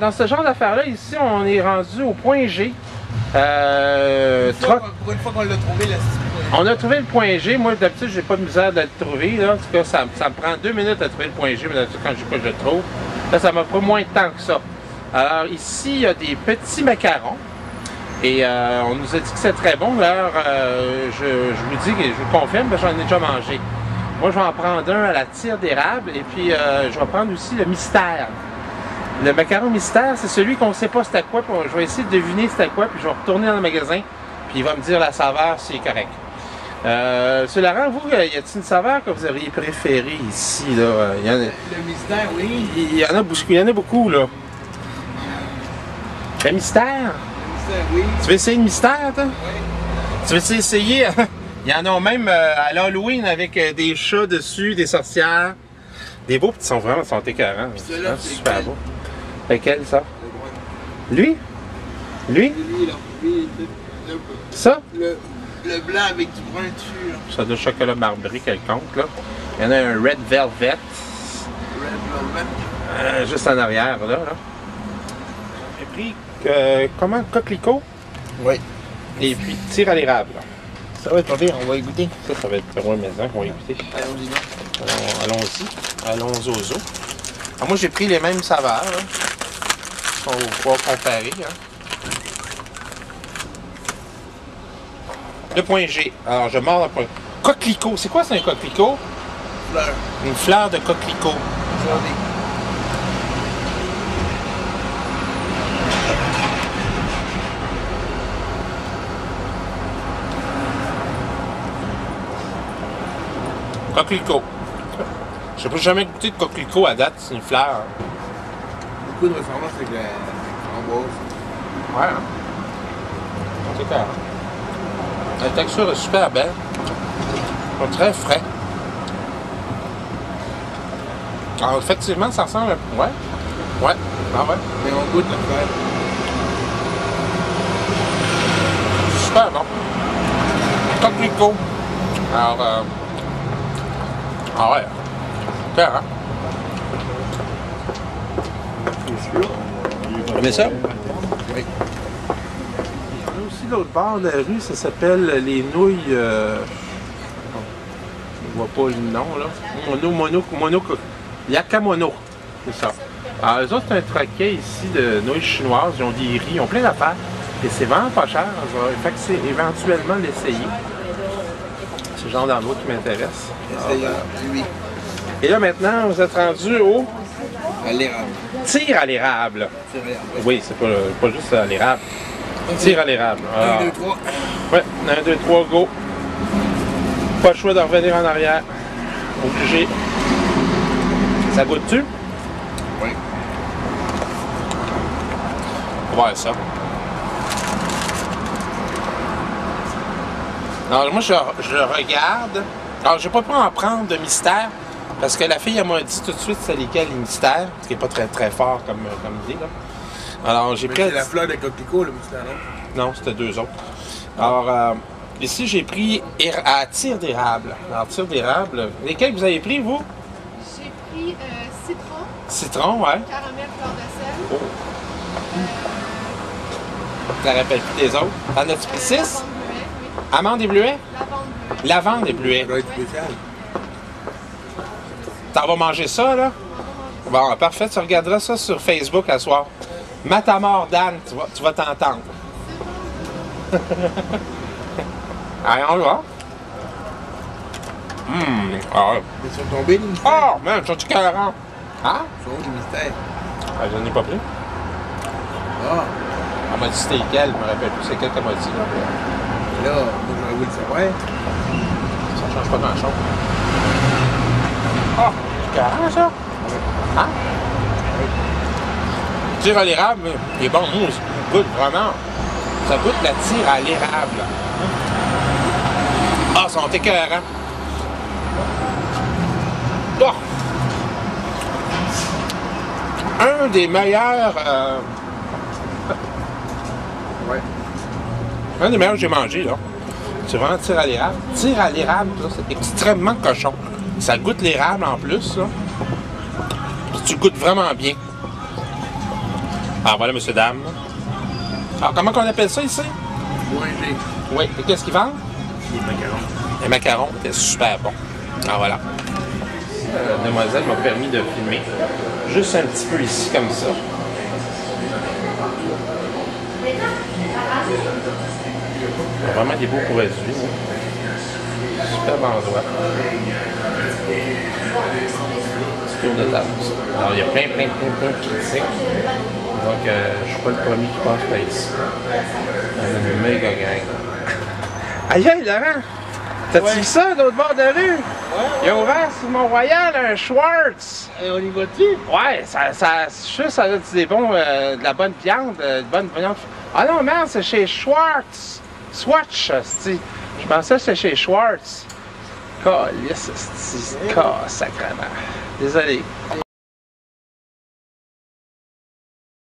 Dans ce genre d'affaires-là, ici, on est rendu au point G. Euh, Une fois, pour une fois qu'on l'a trouvé, là, On a trouvé le point G. Moi, d'habitude, j'ai pas de misère de le trouver. Là. En tout cas, ça, ça me prend deux minutes à trouver le point G, mais d'habitude, quand je, je le trouve, là, ça m'a pris moins de temps que ça. Alors, ici, il y a des petits macarons. Et euh, on nous a dit que c'est très bon. Alors, euh, je, je vous dis, que je vous confirme, parce que j'en ai déjà mangé. Moi, je vais en prendre un à la tire d'érable. Et puis, euh, je vais prendre aussi le mystère. Le macaron mystère, c'est celui qu'on ne sait pas c'était quoi. Puis je vais essayer de deviner c'était quoi. Puis je vais retourner dans le magasin. Puis il va me dire la saveur si c'est correct. Euh, Monsieur Laurent, vous, y a-t-il une saveur que vous auriez préférée ici? Là? Euh, Il, y en a, Le mystère, oui. il y en a beaucoup, il y en a beaucoup, là. Le mystère? Le mystère, oui. Tu veux essayer le mystère, toi? Oui. Tu veux essayer? Il y en a même euh, à l'Halloween avec euh, des chats dessus, des sorcières. Des beaux petits sont vraiment sont écœurants. Hein, c'est super beau. Lequel, ça? Le brun. Lui? Lui? Lui, là. Lui, le, Ça? le, le blanc avec du brun dessus, là. Ça de chocolat marbré quelconque, là. Il y en a un Red Velvet, Red Velvet. euh, juste en arrière, là. là. J'ai pris, euh, comment, coquelicot? Oui. Et puis, tir à l'érable. Ça va être pas pire, on va y goûter. Ça, ça va être loin maison qu'on va écouter. Allons-y donc. Allons- Allons-y. Allons aux. Alors, moi, j'ai pris les mêmes saveurs. Là. On va pouvoir comparer. Hein. Le point G. Alors, je mords le point. Coquelicot. C'est quoi, c'est un coquelicot? Fleur. Une fleur de coquelicot. Coquelicot. Je n'ai jamais goûté de coquelicot à date. C'est une fleur. Beaucoup de ressemblance avec la framboise. Ouais. Hein? C'est clair. La texture est super belle. Très frais. Alors, effectivement, ça ressemble à... Ouais. Ouais. Ah ouais. Mais on goûte la fleur. Super bon. Coquelicot. Alors, euh... Ah ouais. Super, hein? Ça? Oui. Il y a aussi l'autre bord de la rue, ça s'appelle les nouilles. euh, Je vois pas le nom là. Mono, mono, mono, Yakamono. C'est ça. Alors, eux autres, c'est un troquet ici de nouilles chinoises. Ils ont des riz, ils ont plein d'affaires. Et c'est vraiment pas cher. Je vais que c'est éventuellement l'essayer. C'est le genre d'endroit qui m'intéresse. Oui. Et là, maintenant, vous êtes rendu au À l'érable. tir à l'érable. Oui, c'est pas, pas juste à l'érable. Tir à l'érable. Alors, 1, 2, 3. Ouais, 1, 2, 3, go. Pas le choix de revenir en arrière. Obligé. Ça goûte-tu? Oui. Voir ça. Alors, moi, je, regarde. Alors, je vais pas pu en prendre de mystère. Parce que la fille, elle m'a dit tout de suite c'est lesquels les mystères. Ce qui n'est pas très très fort comme, comme idée. Là. Alors, j'ai pris. c'est la fleur de coquelicot, le mystère, non? Non, c'était deux autres. Alors, euh, ici, j'ai pris à tir d'érable. Alors, tir d'érable. Lesquels vous avez pris, vous? J'ai pris euh, citron, Citron, ouais. caramel, fleur de sel. Oh. Je ne rappelle plus des autres? T'en as-tu pris euh, six? lavande bleuet, Amande et bleuets? oui. Lavande Lavande bleuet. et bleuets. Ça doit être spécial. T'en vas manger ça, là? Bon, parfait. Tu regarderas ça sur Facebook à soir. Matamor Dan, tu vas, tu vas t'entendre. Allez, on va. Hum, ah, Ils sont tombés, les mystères? oh, man, ai 40. Ah? Ils sont où, les mystères? Ah, j'en ai pas pris. Ah, Elle m'a dit c'était quel, je me rappelle plus c'est quel qu'elle m'a dit. Là. et là, moi, j'aurais voulu le savoir. Ça change pas grand chose. Ah, c'est ça? Hein? Tire à l'érable, il est bon, mousse. Ça goûte vraiment. Ça goûte la tire à l'érable. Ah, sont écœurants. Ah! Un des meilleurs. euh. Un des meilleurs que j'ai mangé, là. C'est vraiment tir à l'érable. Tir à l'érable, c'est extrêmement cochon. Ça goûte l'érable en plus, là. Tu goûtes vraiment bien. Ah, voilà, monsieur, dame. Alors, comment qu'on appelle ça ici? G. Oui. Et qu'est-ce qu'ils vendent? Les macarons. Les macarons, c'était super bon. Ah, voilà. La demoiselle m'a permis de filmer juste un petit peu ici, comme ça. Vraiment des beaux produits. hein. Super endroit. Petit tour de table. Alors, il y a plein, plein, plein, plein de critiques. Donc, euh, je suis pas le premier qui passe par ici. On a une méga gang. Aïe, aïe, Laurent! T'as-tu vu ça, de l'autre bord de la rue? Il a ouvert sur Mont-Royal un Schwartz. Et on y va dessus? Ouais, ça, ça, je suis sûr que ça a des bons, euh, de la bonne viande, euh, de bonne viande. Ah non, merde, c'est chez Schwartz. Swatch. Je pensais que c'était chez Schwartz. Calice, esti. Cas, sacrément. Désolé.